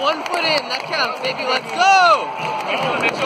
one foot in. That counts, baby. Let's go.